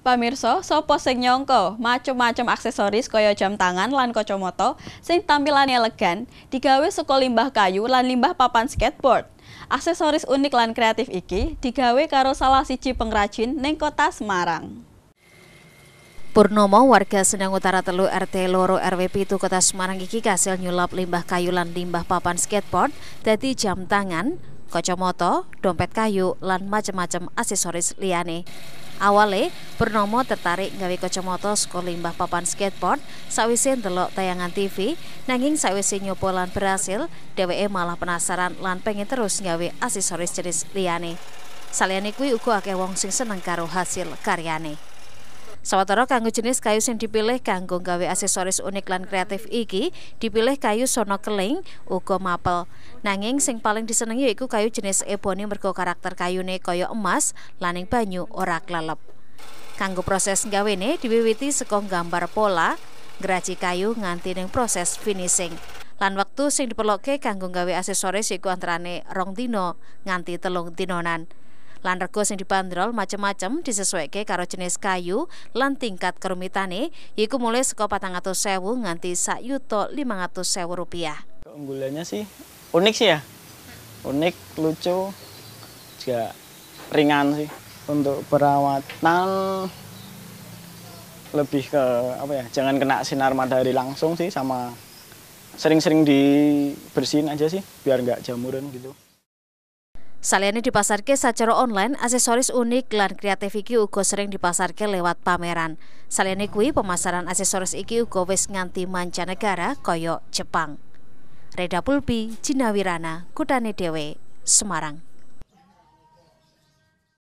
Pamirsa, sopo sing nyongko macem-macem aksesoris kaya jam tangan lan kacamata sing tampilannya elegan digawe saka limbah kayu lan limbah papan skateboard. Aksesoris unik lan kreatif iki digawe karo salah siji pengrajin ning kota Semarang. Purnomo warga Senang Utara Telu RT Loro RW Pitu Kota Semarang iki kasil nyulap limbah kayu lan limbah papan skateboard dadi jam tangan, kacamata, dompet kayu lan macam-macam aksesoris liyane. Awale Purnomo tertarik gawe kacamata saka limbah papan skateboard sawise ndelok tayangan TV, nanging sawise nyoba lan berhasil, dheweke malah penasaran lan pengen terus gawe aksesoris jenis liyane. Saliyane kuwi uga akeh wong sing seneng karo hasil karyane. Sawetara kanggo jenis kayu sing dipilih kanggo gawe aksesoris unik lan kreatif iki dipilih kayu sono keling uga mapel. Nanging sing paling disenengi yaiku kayu jenis ebony mergo karakter kayune kaya emas laning banyu ora klelep. Kanggo proses gawene diwiwiti saka gambar pola, ngeraji kayu nganti ning proses finishing. Lan waktu sing diperlokke kanggo gawe aksesoris yaiku antarane rong dino nganti telung dinonan. Lan rego sing dibanderol macem-macem disesuaikan karo jenis kayu lan tingkat kerumitane yaiku mulai saka 400.000 nganti sak yuta 500.000 rupiah. Keunggulannya sih unik sih ya. Unik lucu juga ringan sih. Untuk perawatan lebih ke apa ya jangan kena sinar matahari langsung sih sama sering-sering dibersihin aja sih biar nggak jamuran gitu Saliyane dipasarke secara online, aksesoris unik lan kreatif iki uga sering dipasarke lewat pameran. Saliyane kuwi pemasaran aksesoris iki uga wis nganti mancanegara kaya Jepang. Reda Pulpi, Jinawirana, Kutane Dewe, Semarang.